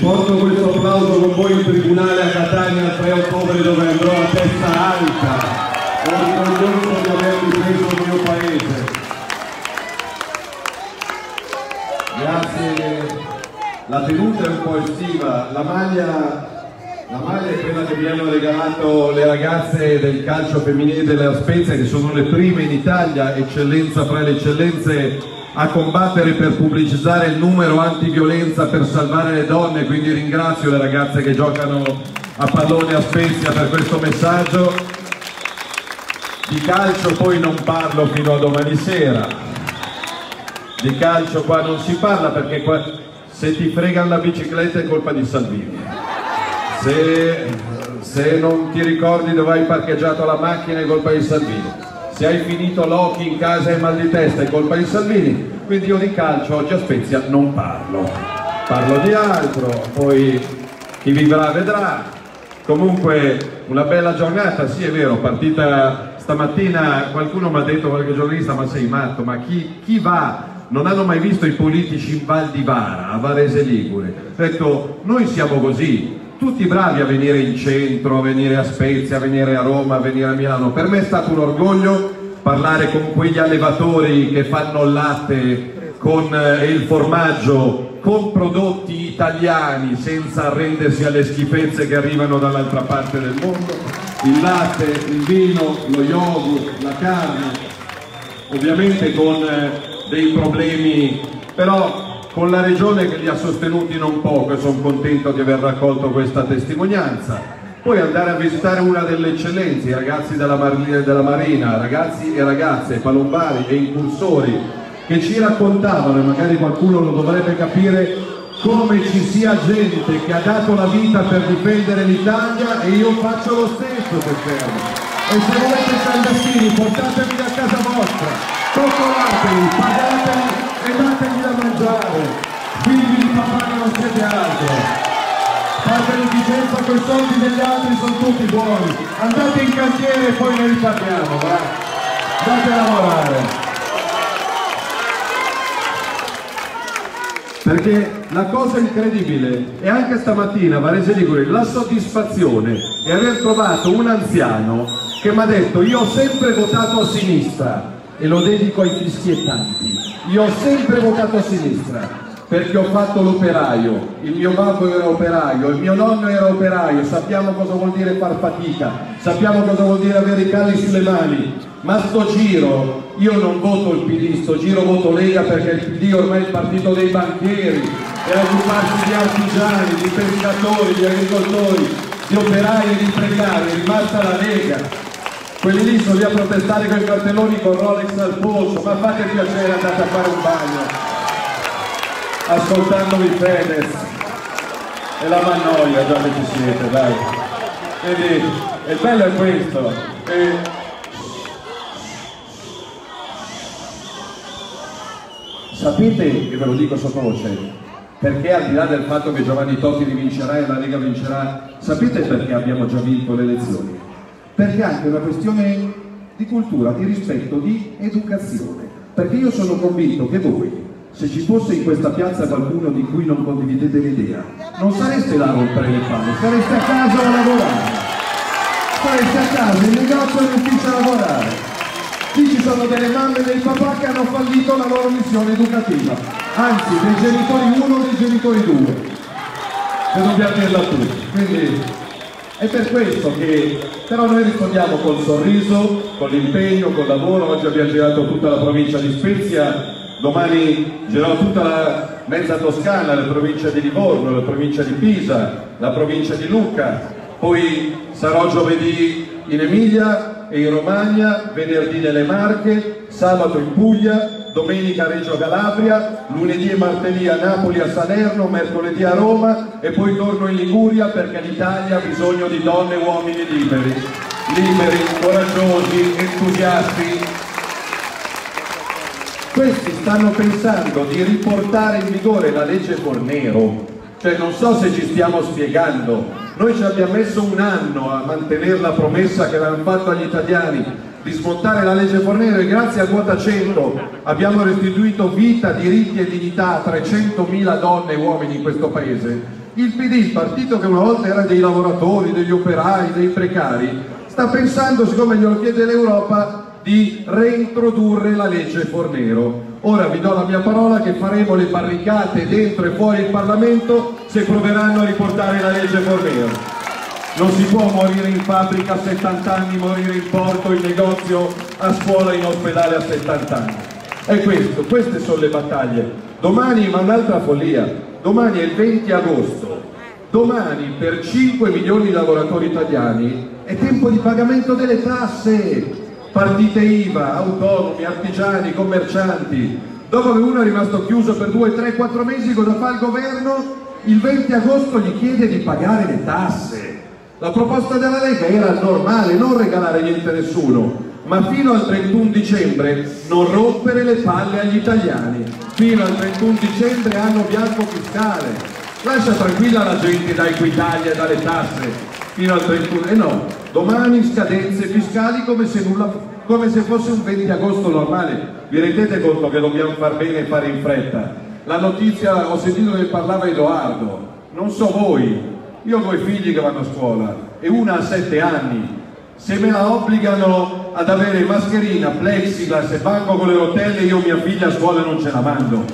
Porto questo applauso con voi in tribunale a Catania il 3 ottobre dove andrò a testa alta, orgoglioso di aver difeso il mio paese. Grazie, la tenuta è un po' estiva, la maglia, la maglia è quella che mi hanno regalato le ragazze del calcio femminile della Spezia che sono le prime in Italia, eccellenza fra le eccellenze a combattere per pubblicizzare il numero antiviolenza per salvare le donne, quindi ringrazio le ragazze che giocano a pallone a Spezia per questo messaggio. Di calcio poi non parlo fino a domani sera, di calcio qua non si parla perché qua, se ti fregano la bicicletta è colpa di Salvini. Se, se non ti ricordi dove hai parcheggiato la macchina è colpa di Salvini se hai finito l'occhio in casa e mal di testa è colpa di Salvini, quindi io di calcio oggi a Spezia non parlo, parlo di altro, poi chi vivrà vedrà. Comunque una bella giornata, sì è vero, partita stamattina, qualcuno mi ha detto, qualche giornalista, ma sei matto, ma chi, chi va non hanno mai visto i politici in Val di Vara, a Varese Ligure. Ho detto, noi siamo così, tutti bravi a venire in centro, a venire a Spezia, a venire a Roma, a venire a Milano. Per me è stato un orgoglio parlare con quegli allevatori che fanno il latte con eh, il formaggio con prodotti italiani senza arrendersi alle schifezze che arrivano dall'altra parte del mondo, il latte, il vino, lo yogurt, la carne, ovviamente con eh, dei problemi, però con la regione che li ha sostenuti non poco e sono contento di aver raccolto questa testimonianza. Poi andare a visitare una delle eccellenze, i ragazzi della, Mar della Marina, ragazzi e ragazze, palombari e incursori che ci raccontavano, e magari qualcuno lo dovrebbe capire, come ci sia gente che ha dato la vita per difendere l'Italia e io faccio lo stesso se fermo. E se volete clandestini portatemi da casa vostra, coccolateli, pagateli e dategli da mangiare, figli di papà che non siete altro. Fate l'efficienza con i soldi degli altri, sono tutti buoni. Andate in cantiere e poi ne riparliamo, va? Andate a lavorare. Perché la cosa incredibile è anche stamattina Varese Ligure la soddisfazione è aver trovato un anziano che mi ha detto io ho sempre votato a sinistra e lo dedico ai fischiettanti. Io ho sempre votato a sinistra perché ho fatto l'operaio, il mio babbo era operaio, il mio nonno era operaio, sappiamo cosa vuol dire far fatica, sappiamo cosa vuol dire avere i calli sulle mani, ma sto giro, io non voto il PD, sto giro voto Lega perché il PD ormai è il partito dei banchieri, è occuparsi di artigiani, di pescatori, di agricoltori, di operai e di precari, è rimasta la Lega, quelli lì sono lì a protestare con i cartelloni con Rolex al polso, ma fate piacere andate a fare un bagno, ascoltandovi Fedez e la Mannoia, già che ci siete, dai. Quindi il bello è questo. E... Sapete, e ve lo dico sottovoce, perché al di là del fatto che Giovanni Totti rivincerà e la Lega vincerà, sapete perché abbiamo già vinto le elezioni? Perché è anche una questione di cultura, di rispetto, di educazione. Perché io sono convinto che voi, se ci fosse in questa piazza qualcuno di cui non condividete l'idea, non sareste là a rompere le palle, sareste a casa a lavorare. Sareste a casa, in negozio e ufficio a lavorare. Qui ci sono delle mamme e dei papà che hanno fallito la loro missione educativa, anzi dei genitori 1 e dei genitori 2, che dobbiamo dirla tutti. Quindi è per questo che però noi rispondiamo col sorriso, con l'impegno, col lavoro. Oggi abbiamo girato tutta la provincia di Spezia, domani girerò tutta la mezza Toscana, la provincia di Livorno, la provincia di Pisa, la provincia di Lucca, poi sarò giovedì in Emilia e in Romagna, venerdì nelle Marche, sabato in Puglia, domenica a Reggio Calabria, lunedì e martedì a Napoli, a Salerno, mercoledì a Roma e poi torno in Liguria perché l'Italia ha bisogno di donne e uomini liberi, liberi, coraggiosi, entusiasti. Questi stanno pensando di riportare in vigore la legge Fornero, cioè non so se ci stiamo spiegando, noi ci abbiamo messo un anno a mantenere la promessa che avevamo fatto agli italiani di smontare la legge Fornero e grazie a quota 100 abbiamo restituito vita, diritti e dignità a 300.000 donne e uomini in questo paese. Il PD, il partito che una volta era dei lavoratori, degli operai, dei precari, sta pensando, siccome glielo chiede l'Europa, di reintrodurre la legge Fornero. Ora vi do la mia parola che faremo le barricate dentro e fuori il Parlamento se proveranno a riportare la legge Fornero. Non si può morire in fabbrica a 70 anni, morire in porto, in negozio, a scuola, in ospedale a 70 anni. È questo, queste sono le battaglie. Domani, ma un'altra follia, domani è il 20 agosto, domani per 5 milioni di lavoratori italiani è tempo di pagamento delle tasse, partite IVA, autonomi, artigiani, commercianti. Dopo che uno è rimasto chiuso per 2, 3, 4 mesi, cosa fa il governo? Il 20 agosto gli chiede di pagare le tasse. La proposta della Lega era normale, non regalare niente a nessuno, ma fino al 31 dicembre non rompere le palle agli italiani. Fino al 31 dicembre anno bianco fiscale. Lascia tranquilla la gente da Equitalia e dalle tasse fino al 31. E eh no, domani scadenze fiscali come se, nulla, come se fosse un 20 agosto normale. Vi rendete conto che dobbiamo far bene e fare in fretta? La notizia, ho sentito che parlava Edoardo, non so voi, io ho due figli che vanno a scuola e una ha sette anni. Se me la obbligano ad avere mascherina, plexiglass e banco con le rotelle, io mia figlia a scuola non ce la mando.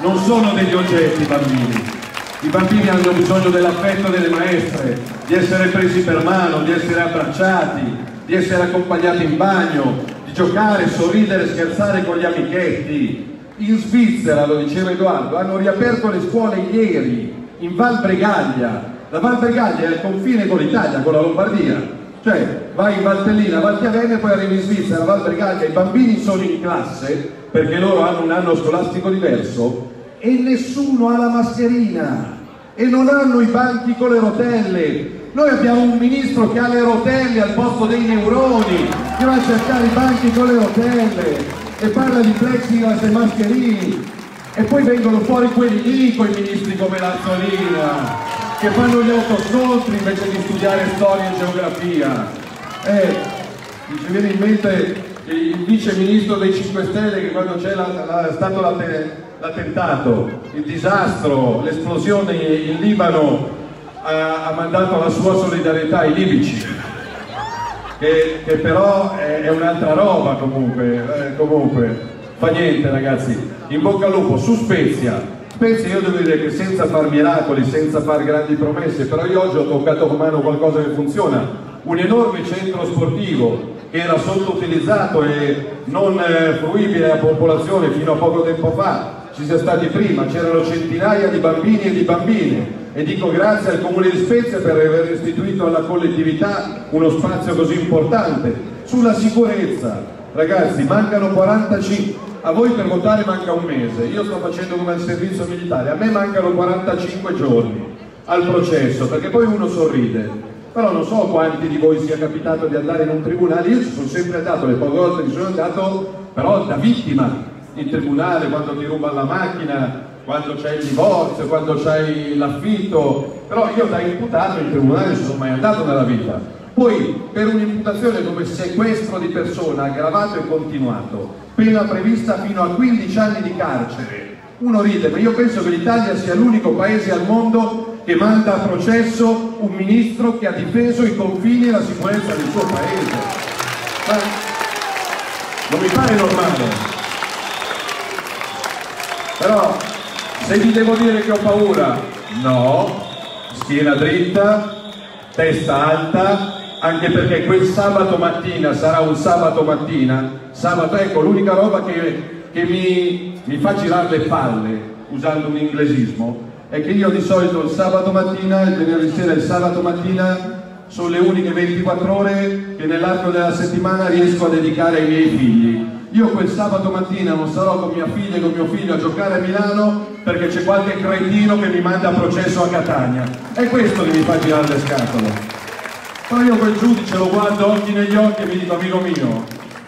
Non sono degli oggetti i bambini. I bambini hanno bisogno dell'affetto delle maestre, di essere presi per mano, di essere abbracciati, di essere accompagnati in bagno, di giocare, sorridere, scherzare con gli amichetti. In Svizzera, lo diceva Edoardo, hanno riaperto le scuole ieri, in Val Bregaglia, la Val Bregaglia è al confine con l'Italia, con la Lombardia, cioè vai in Valtellina, Valchiavene e poi arrivi in Svizzera, Val Bregaglia, i bambini sono in classe perché loro hanno un anno scolastico diverso e nessuno ha la mascherina e non hanno i banchi con le rotelle. Noi abbiamo un ministro che ha le rotelle al posto dei neuroni, che va a cercare i banchi con le rotelle e parla di plexiglass e mascherini e poi vengono fuori quelli lì con i ministri come Lazzolina che fanno gli autoscontri invece di studiare storia e geografia. Eh, mi viene in mente il vice ministro dei 5 Stelle che quando c'è stato l'attentato, il disastro, l'esplosione in Libano ha, ha, mandato la sua solidarietà ai libici. Che, che però è, è un'altra roba comunque, eh, comunque, fa niente ragazzi, in bocca al lupo, su Spezia, Spezia io devo dire che senza far miracoli, senza far grandi promesse, però io oggi ho toccato con mano qualcosa che funziona, un enorme centro sportivo che era sottoutilizzato e non eh, fruibile alla popolazione fino a poco tempo fa, ci sia stati prima, c'erano centinaia di bambini e di bambine. E dico grazie al Comune di Spezia per aver restituito alla collettività uno spazio così importante. Sulla sicurezza, ragazzi, mancano 45, a voi per votare manca un mese, io sto facendo come al servizio militare, a me mancano 45 giorni al processo, perché poi uno sorride, però non so quanti di voi sia capitato di andare in un tribunale, io ci sono sempre andato, le poche volte che sono andato, però da vittima in tribunale, quando ti ruba la macchina, quando c'è il divorzio, quando c'è l'affitto, però io da imputato in tribunale non sono mai andato nella vita. Poi per un'imputazione come sequestro di persona aggravato e continuato, pena prevista fino a 15 anni di carcere. Uno ride, ma io penso che l'Italia sia l'unico paese al mondo che manda a processo un ministro che ha difeso i confini e la sicurezza del suo paese. Ma non mi pare normale. Però se vi devo dire che ho paura, no, schiena dritta, testa alta, anche perché quel sabato mattina sarà un sabato mattina, sabato ecco l'unica roba che, che mi, mi, fa girare le palle, usando un inglesismo, è che io di solito il sabato mattina, il venerdì sera e il sabato mattina sono le uniche 24 ore che nell'arco della settimana riesco a dedicare ai miei figli. Io quel sabato mattina non sarò con mia figlia e con mio figlio a giocare a Milano perché c'è qualche cretino che mi manda a processo a Catania. È questo che mi fa girare le scatole. Poi io quel giudice lo guardo occhi negli occhi e mi dico amico mio,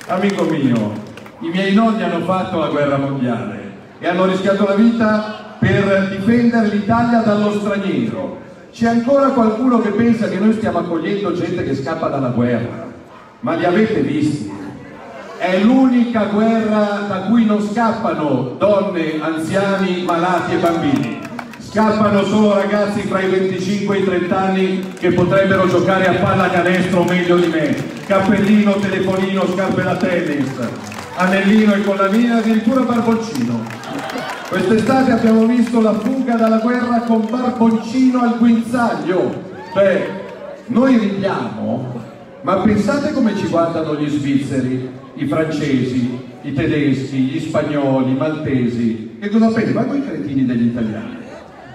amico mio, i miei nonni hanno fatto la guerra mondiale e hanno rischiato la vita per difendere l'Italia dallo straniero. C'è ancora qualcuno che pensa che noi stiamo accogliendo gente che scappa dalla guerra, ma li avete visti? È l'unica guerra da cui non scappano donne, anziani, malati e bambini scappano solo ragazzi fra i 25 e i 30 anni che potrebbero giocare a pallacanestro meglio di me. Cappellino, telefonino, scarpe da tennis, anellino e collanina, addirittura barboncino. Quest'estate abbiamo visto la fuga dalla guerra con barboncino al guinzaglio. Cioè, noi ridiamo, ma pensate come ci guardano gli svizzeri, i francesi, i tedeschi, gli spagnoli, i maltesi. Che cosa pensano? Ma voi cretini degli italiani.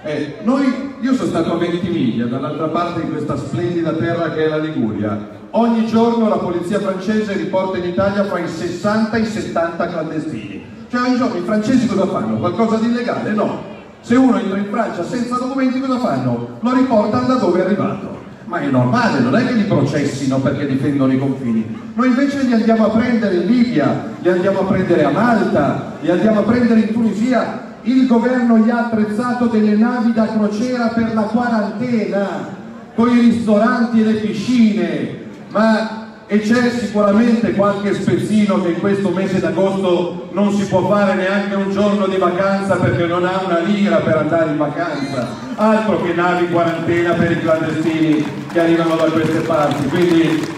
Eh, noi, io sono stato a Ventimiglia, dall'altra parte di questa splendida terra che è la Liguria. Ogni giorno la polizia francese riporta in Italia fra i 60 e i 70 clandestini. Cioè ogni giorno i francesi cosa fanno? Qualcosa di illegale? No. Se uno entra in Francia senza documenti cosa fanno? Lo riportano da dove è arrivato. Ma è normale, non è che li processino perché difendono i confini. Noi invece li andiamo a prendere in Libia, li andiamo a prendere a Malta, li andiamo a prendere in Tunisia. Il governo gli ha attrezzato delle navi da crociera per la quarantena, con i ristoranti e le piscine, ma e c'è sicuramente qualche spezzino che in questo mese d'agosto non si può fare neanche un giorno di vacanza perché non ha una lira per andare in vacanza, altro che navi quarantena per i clandestini che arrivano da queste parti, quindi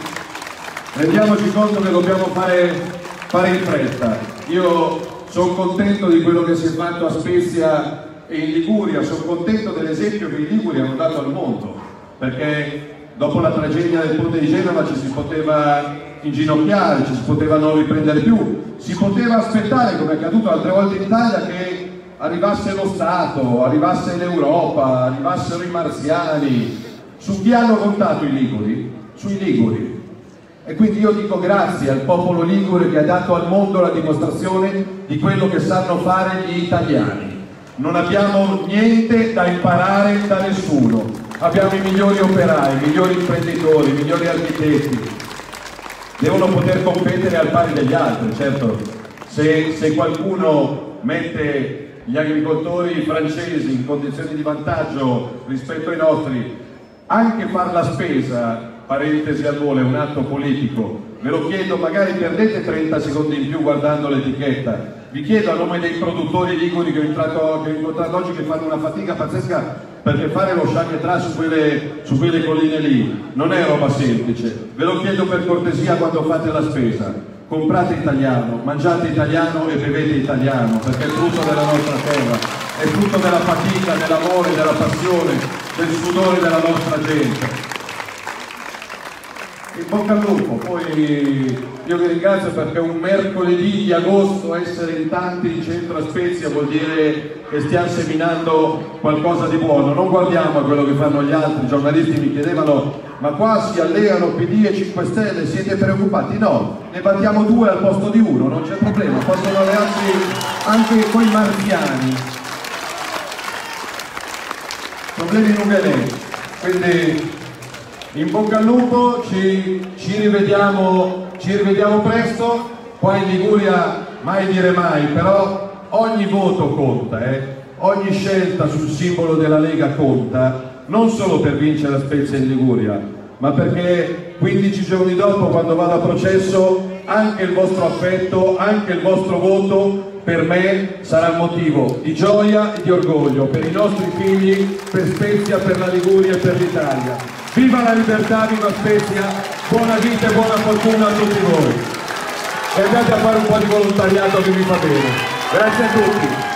rendiamoci conto che dobbiamo fare, fare in fretta. Io sono contento di quello che si è fatto a Spezia e in Liguria, sono contento dell'esempio che i Liguri hanno dato al mondo, perché dopo la tragedia del ponte di Genova ci si poteva inginocchiare, ci si poteva non riprendere più, si poteva aspettare, come è accaduto altre volte in Italia, che arrivasse lo Stato, arrivasse l'Europa, arrivassero i marziani. Su chi hanno contato i Liguri? Sui Liguri. E quindi io dico grazie al popolo ligure che ha dato al mondo la dimostrazione di quello che sanno fare gli italiani. Non abbiamo niente da imparare da nessuno, abbiamo i migliori operai, i migliori imprenditori, i migliori architetti, devono poter competere al pari degli altri, certo, se, se qualcuno mette gli agricoltori francesi in condizioni di vantaggio rispetto ai nostri, anche far la spesa, parentesi al volo, è un atto politico, ve lo chiedo, magari perdete 30 secondi in più guardando l'etichetta, vi chiedo a nome dei produttori liguri che ho, incontrato, che ho incontrato oggi che fanno una fatica pazzesca perché fare lo Shangri-La su su quelle colline lì non è roba semplice. Ve lo chiedo per cortesia quando fate la spesa. Comprate italiano, mangiate italiano e bevete italiano, perché è frutto della nostra terra, è frutto della fatica, dell'amore, della passione, del sudore della nostra gente in bocca al lupo, poi io vi ringrazio perché un mercoledì di agosto essere in tanti in centro a Spezia vuol dire che stiamo seminando qualcosa di buono, non guardiamo a quello che fanno gli altri, i giornalisti mi chiedevano ma qua si allegano PD e 5 Stelle, siete preoccupati? No, ne battiamo due al posto di uno, non c'è problema, possono allearsi anche con i marziani. Problemi numeri, quindi in bocca al lupo, ci, ci, rivediamo, ci rivediamo presto, qua in Liguria mai dire mai, però ogni voto conta, eh? ogni scelta sul simbolo della Lega conta, non solo per vincere la Spezia in Liguria, ma perché 15 giorni dopo, quando vado a processo, anche il vostro affetto, anche il vostro voto per me sarà motivo di gioia e di orgoglio per i nostri figli, per Spezia, per la Liguria e per l'Italia. Viva la libertà, viva Spezia, buona vita e buona fortuna a tutti voi. E andate a fare un po' di volontariato che vi fa bene. Grazie a tutti.